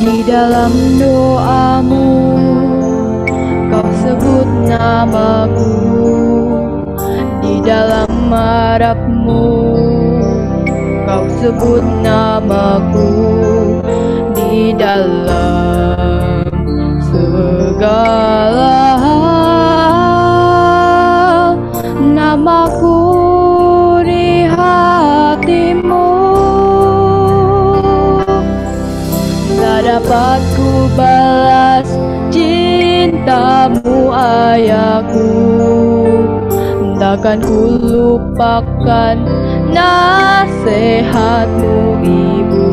Di dalam doamu. Kau sebut namaku Di dalam harapmu. Kau sebut namaku Di dalam segala dapat ku balas cintamu ayahku. Takkan ku lupakan nasihatmu ibu.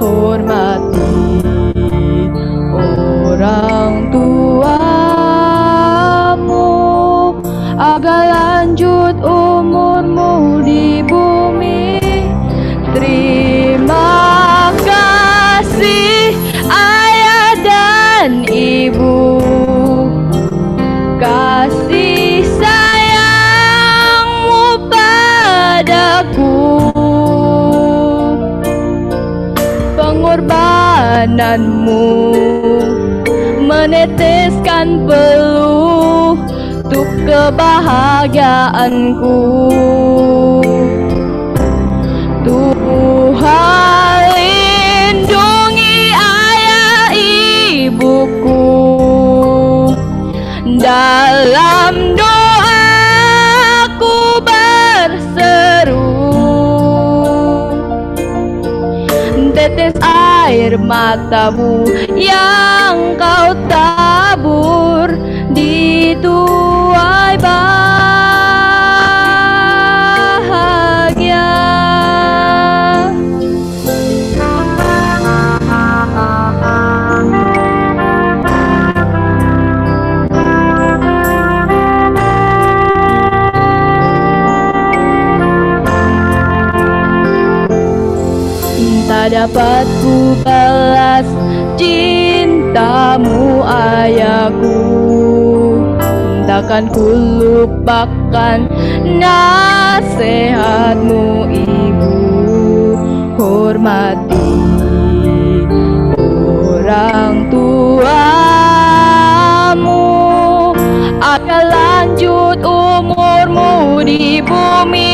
Hormati Pengorbananmu Meneteskan peluh Untuk kebahagiaanku. Tuhan lindungi ayah ibuku. Dalam doaku Tetes air matamu yang kau tabur di tuai dapat ku balas cintamu ayahku. Takkan ku lupakan nasihatmu ibu. Hormati orang tuamu. Agar lanjut umurmu di bumi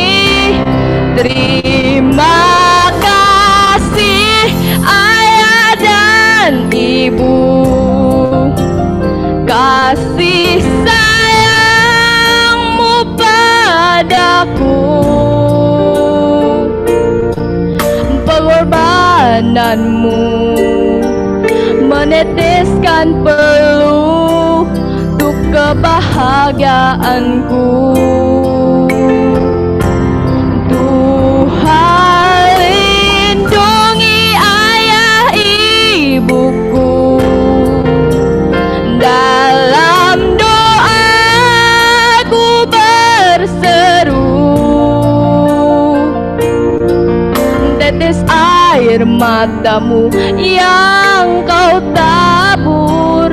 Meneteskan peluh Untuk kebahagiaanku air matamu yang kau tabur